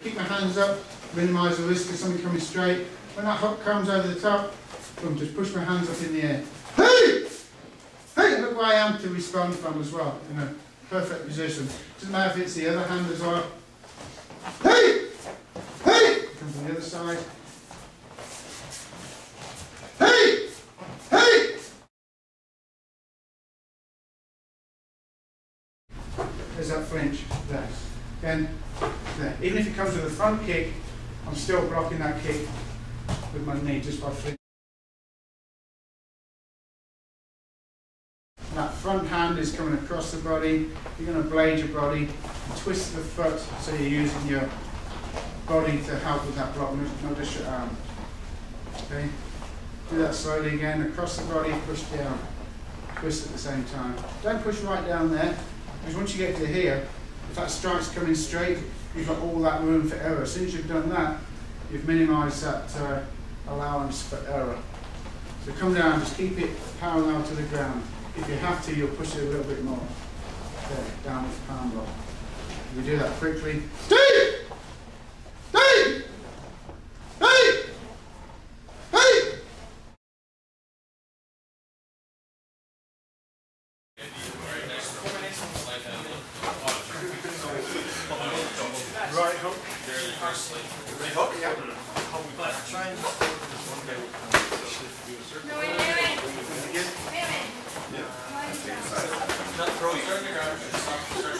Keep my hands up, minimise the risk of something coming straight. When that hook comes over the top, boom, just push my hands up in the air. Hey! Hey! Look where I am to respond from as well, in a perfect position. Doesn't matter if it's the other hand as well. Hey! Hey! Come from the other side. Hey! Hey! There's that flinch there. There. Even if it comes with a front kick, I'm still blocking that kick with my knee just by flinching. That front hand is coming across the body. You're going to blade your body, twist the foot so you're using your body to help with that block, not just your arm. Okay? Do that slowly again, across the body, push down. Twist at the same time. Don't push right down there, because once you get to here, if that strike's coming straight, you've got all that room for error. As soon as you've done that, you've minimised that uh, allowance for error. So come down, just keep it parallel to the ground. If you have to, you'll push it a little bit more. Down with the palm block. We do that quickly. last. Right hook. Very nicely. Right hook, yeah. Left trying. No, wait, wait, wait. Wait a. Yeah. Not throw you. Start garbage.